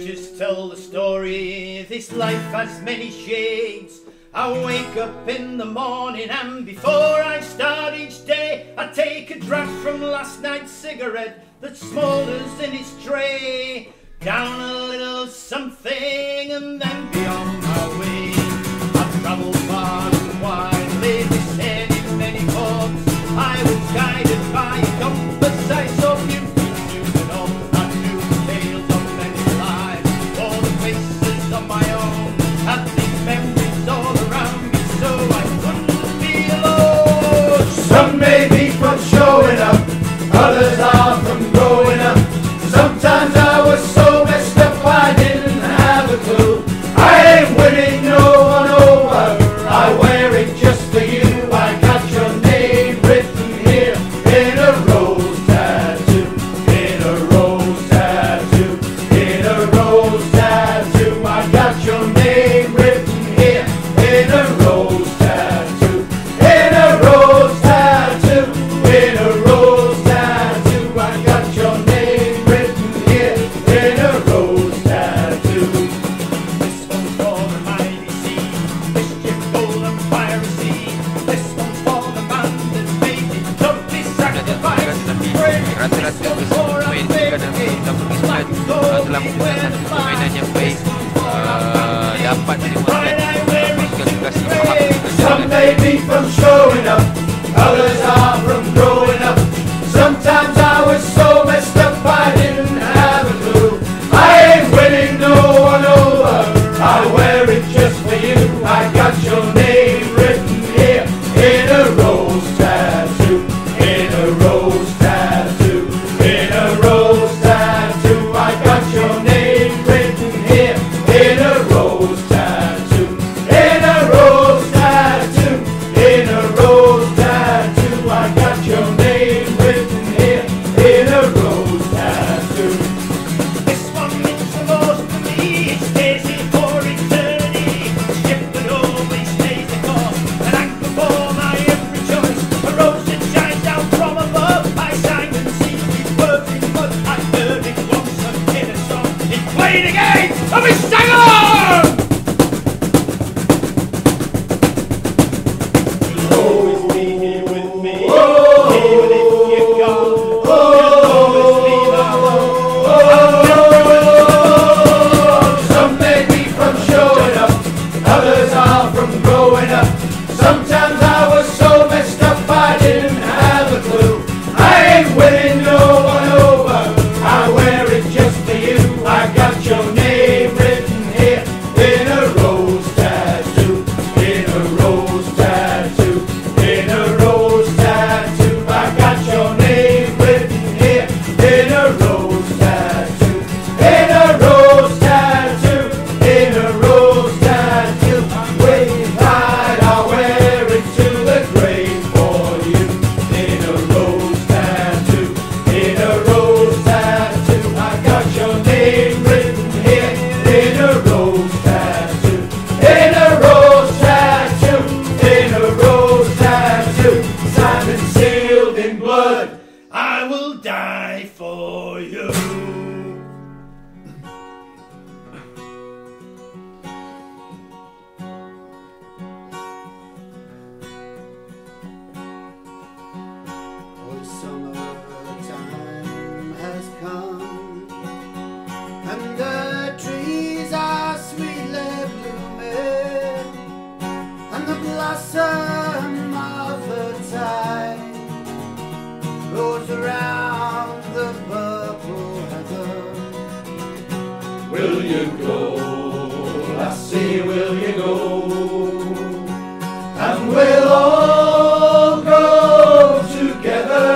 Just tell the story, this life has many shades. I wake up in the morning and before I start each day, I take a drag from last night's cigarette that smoulders in its tray. Down a little something and then beyond. may me from showing up, others are from growing up. Sometimes I was so messed up I didn't have a clue. I ain't winning no one over, I wear it just for you. I got your will you go? Lassie, will you go? And we'll all go together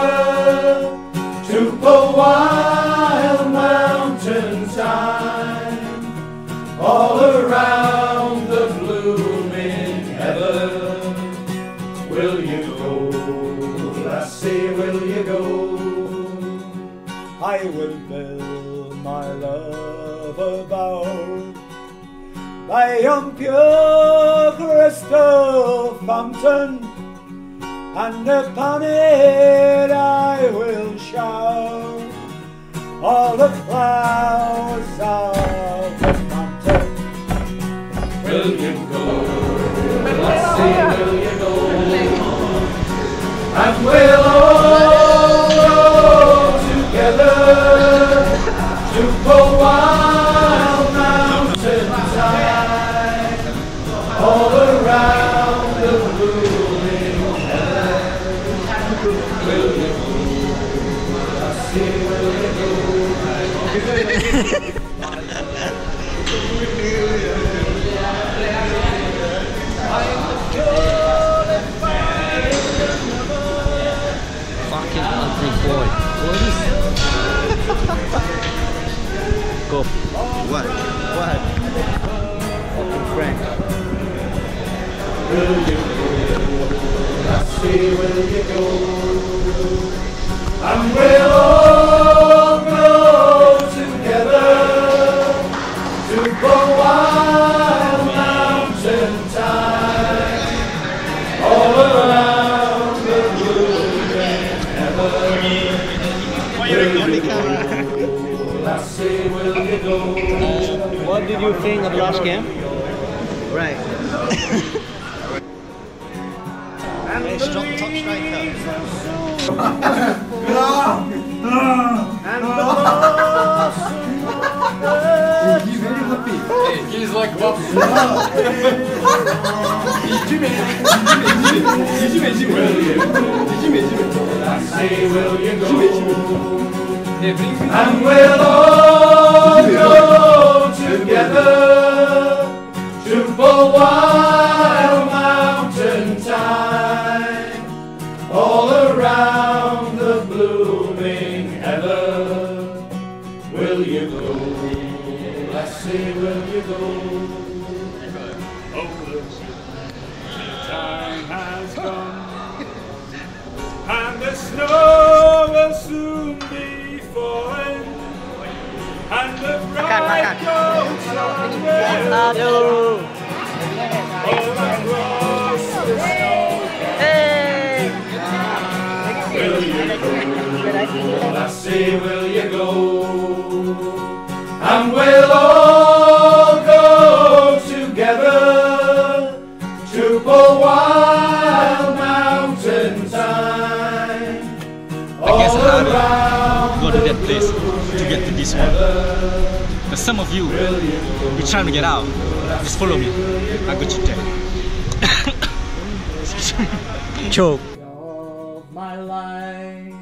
to the wild mountain thyme, all around the blooming heaven. Will you go, lassie, will you go? I will bear yon pure crystal fountain, and upon it I will shout all the clouds of the mountain. Will you go? Will I say, will you go? And will Fucking country boy. Go. What? What? Fucking Frank. Let's see, will you go? We'll go? Let's see, will you go? What did you think of last game? Right. Hey, stop, top striker. Say, will you go? And we'll all I say, will you go? time has come, and the snow will soon be falling, and the bright are wearing Aduh. all across the snow. Will you? I say, will you go? This one. But some of you, you're trying to get out. Just follow me. I got you there. Choke. my life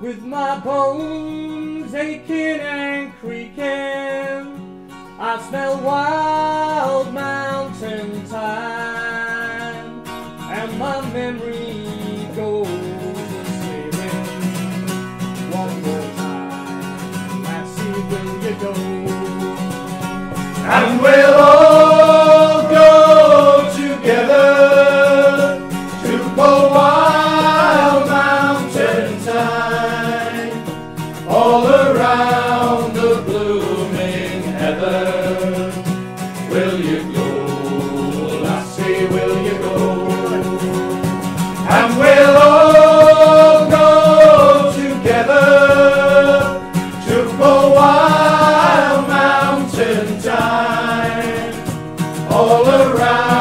with my bones aching and creaking I smell wild mountain thyme and my memory And we'll all go together to the wild mountain tide, all around the blooming heather. around.